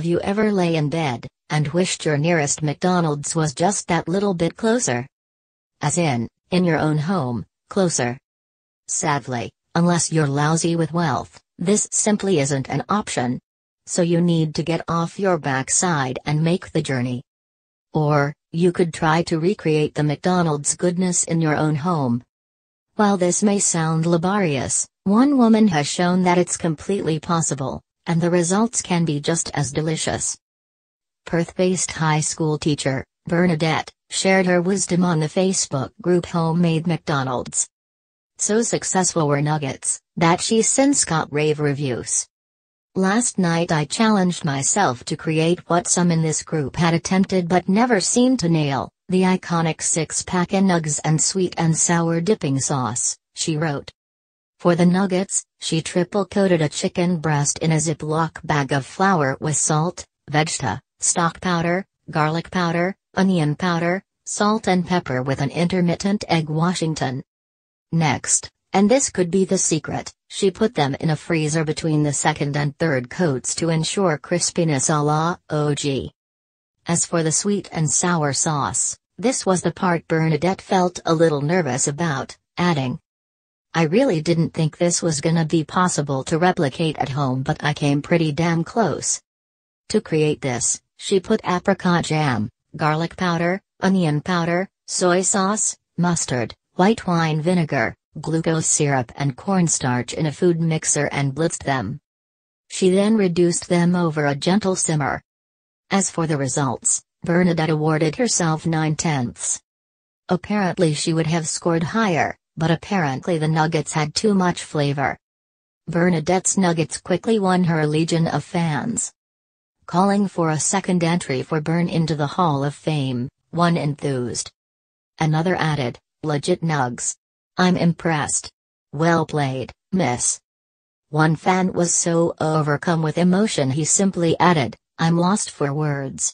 Have you ever lay in bed and wished your nearest McDonald's was just that little bit closer? As in, in your own home, closer. Sadly, unless you're lousy with wealth, this simply isn't an option. So you need to get off your backside and make the journey. Or, you could try to recreate the McDonald's goodness in your own home. While this may sound laborious, one woman has shown that it's completely possible and the results can be just as delicious. Perth-based high school teacher, Bernadette, shared her wisdom on the Facebook group Homemade McDonald's. So successful were nuggets, that she since got rave reviews. Last night I challenged myself to create what some in this group had attempted but never seemed to nail, the iconic six-pack of nugs and sweet and sour dipping sauce, she wrote. For the nuggets, she triple coated a chicken breast in a Ziploc bag of flour with salt, vegeta, stock powder, garlic powder, onion powder, salt and pepper with an intermittent egg Washington. Next, and this could be the secret, she put them in a freezer between the second and third coats to ensure crispiness a la OG. As for the sweet and sour sauce, this was the part Bernadette felt a little nervous about, adding, I really didn't think this was gonna be possible to replicate at home but I came pretty damn close. To create this, she put apricot jam, garlic powder, onion powder, soy sauce, mustard, white wine vinegar, glucose syrup and cornstarch in a food mixer and blitzed them. She then reduced them over a gentle simmer. As for the results, Bernadette awarded herself 9 tenths. Apparently she would have scored higher, but apparently the Nuggets had too much flavor. Bernadette's Nuggets quickly won her legion of fans. Calling for a second entry for Bern into the Hall of Fame, one enthused. Another added, legit nugs. I'm impressed. Well played, miss. One fan was so overcome with emotion he simply added, I'm lost for words.